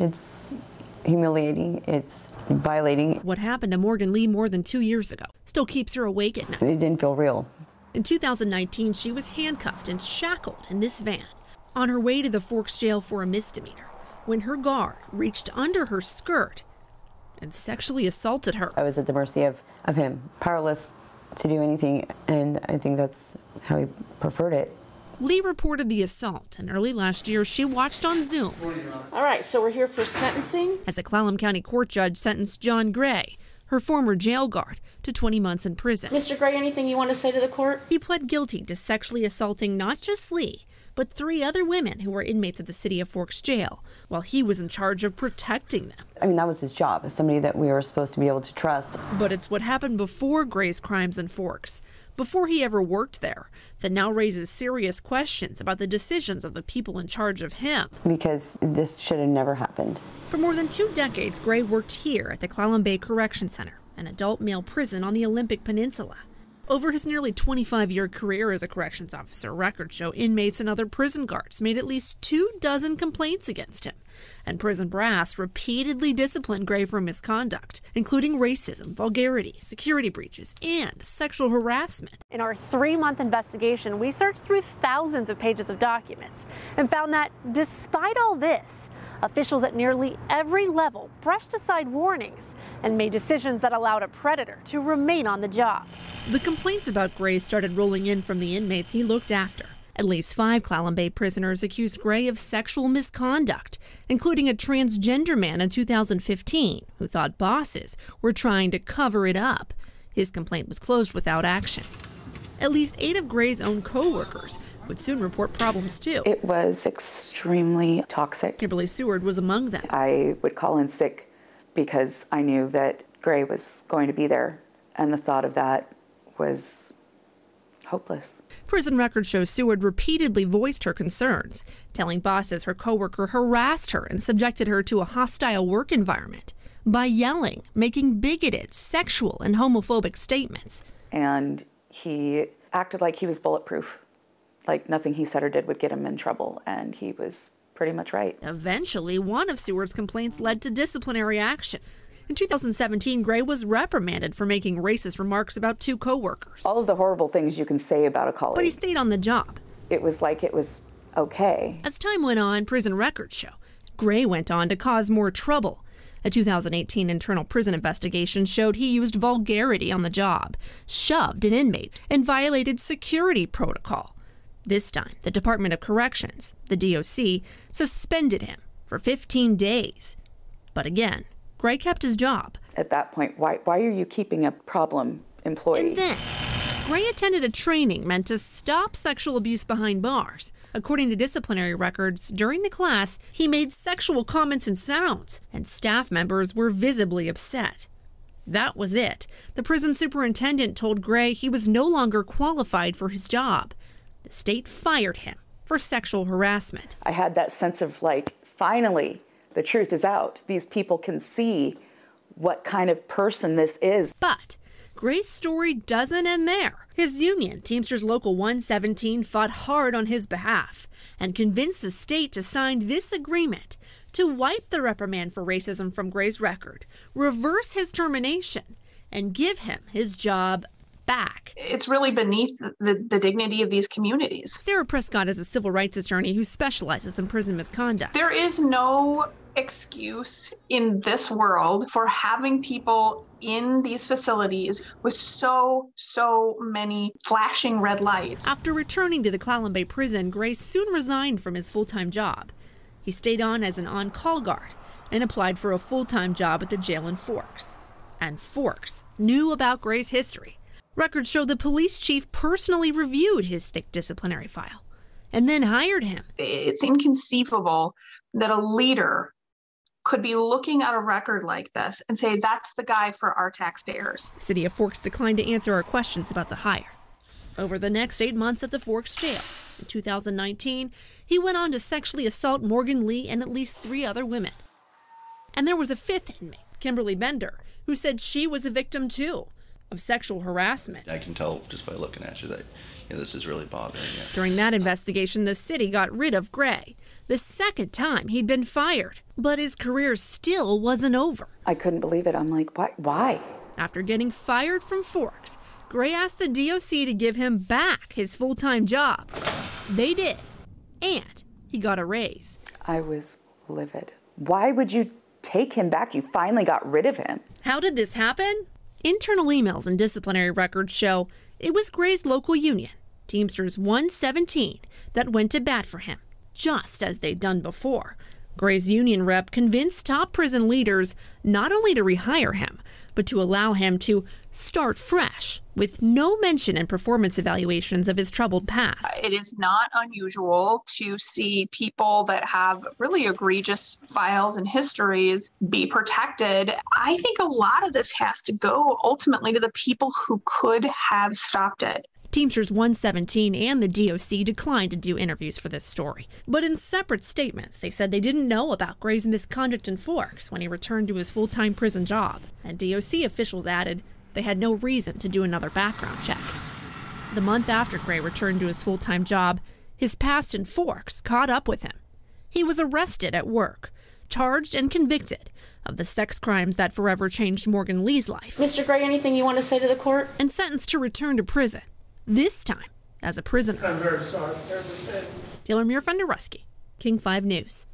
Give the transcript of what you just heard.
It's humiliating. It's violating. What happened to Morgan Lee more than two years ago still keeps her awake at night. It didn't feel real. In 2019, she was handcuffed and shackled in this van on her way to the Forks jail for a misdemeanor when her guard reached under her skirt and sexually assaulted her. I was at the mercy of, of him, powerless to do anything, and I think that's how he preferred it. Lee reported the assault, and early last year she watched on Zoom. All right, so we're here for sentencing. As a Clallam County court judge sentenced John Gray, her former jail guard, to 20 months in prison. Mr. Gray, anything you want to say to the court? He pled guilty to sexually assaulting not just Lee, but three other women who were inmates at the City of Forks jail, while he was in charge of protecting them. I mean, that was his job, as somebody that we were supposed to be able to trust. But it's what happened before Gray's crimes in Forks, before he ever worked there, that now raises serious questions about the decisions of the people in charge of him. Because this should have never happened. For more than two decades, Gray worked here at the Clallam Bay Correction Center, an adult male prison on the Olympic Peninsula. Over his nearly 25 year career as a corrections officer, records show inmates and other prison guards made at least two dozen complaints against him. And prison brass repeatedly disciplined Gray for misconduct, including racism, vulgarity, security breaches, and sexual harassment. In our three month investigation, we searched through thousands of pages of documents and found that despite all this, officials at nearly every level brushed aside warnings and made decisions that allowed a predator to remain on the job. The complaints about Gray started rolling in from the inmates he looked after. At least five Clallam Bay prisoners accused Gray of sexual misconduct, including a transgender man in 2015 who thought bosses were trying to cover it up. His complaint was closed without action. At least eight of Gray's own co-workers would soon report problems too. It was extremely toxic. Kimberly Seward was among them. I would call in sick because I knew that Gray was going to be there, and the thought of that was hopeless. Prison records show Seward repeatedly voiced her concerns, telling bosses her coworker harassed her and subjected her to a hostile work environment by yelling, making bigoted, sexual, and homophobic statements. And he acted like he was bulletproof, like nothing he said or did would get him in trouble, and he was pretty much right. Eventually, one of Seward's complaints led to disciplinary action. In 2017, Gray was reprimanded for making racist remarks about two coworkers. All of the horrible things you can say about a colleague. But he stayed on the job. It was like it was okay. As time went on, prison records show Gray went on to cause more trouble. A 2018 internal prison investigation showed he used vulgarity on the job, shoved an inmate, and violated security protocol. This time, the Department of Corrections, the DOC, suspended him for 15 days. But again, Gray kept his job. At that point, why, why are you keeping a problem employee? And then, Gray attended a training meant to stop sexual abuse behind bars. According to disciplinary records, during the class, he made sexual comments and sounds, and staff members were visibly upset. That was it. The prison superintendent told Gray he was no longer qualified for his job. The state fired him for sexual harassment. I had that sense of like, finally, the truth is out. These people can see what kind of person this is. But Gray's story doesn't end there. His union, Teamsters Local 117, fought hard on his behalf and convinced the state to sign this agreement to wipe the reprimand for racism from Gray's record, reverse his termination, and give him his job back. It's really beneath the, the, dignity of these communities. Sarah Prescott is a civil rights attorney who specializes in prison misconduct. There is no excuse in this world for having people in these facilities with so, so many flashing red lights. After returning to the Clallam Bay prison, Gray soon resigned from his full time job. He stayed on as an on call guard and applied for a full time job at the jail in Forks. And Forks knew about Gray's history Records show the police chief personally reviewed his thick disciplinary file and then hired him. It's inconceivable that a leader could be looking at a record like this and say, that's the guy for our taxpayers. City of Forks declined to answer our questions about the hire. Over the next eight months at the Forks jail, in 2019, he went on to sexually assault Morgan Lee and at least three other women. And there was a fifth inmate, Kimberly Bender, who said she was a victim too of sexual harassment. I can tell just by looking at you that you know, this is really bothering you. During that investigation, the city got rid of Gray. The second time he'd been fired. But his career still wasn't over. I couldn't believe it. I'm like, why? Why? After getting fired from Forks, Gray asked the DOC to give him back his full time job. They did. And he got a raise. I was livid. Why would you take him back? You finally got rid of him. How did this happen? Internal emails and disciplinary records show it was Gray's local union, Teamsters 117, that went to bat for him, just as they'd done before. Gray's union rep convinced top prison leaders not only to rehire him, but to allow him to start fresh with no mention in performance evaluations of his troubled past. It is not unusual to see people that have really egregious files and histories be protected. I think a lot of this has to go ultimately to the people who could have stopped it. Teamsters 117 and the DOC declined to do interviews for this story. But in separate statements, they said they didn't know about Gray's misconduct in Forks when he returned to his full time prison job. And DOC officials added they had no reason to do another background check. The month after Gray returned to his full time job, his past in Forks caught up with him. He was arrested at work, charged and convicted of the sex crimes that forever changed Morgan Lee's life, Mr. Gray, anything you want to say to the court? and sentenced to return to prison, this time as a prisoner. I'm very sorry for everything. Taylor Muir Rusky, King 5 News.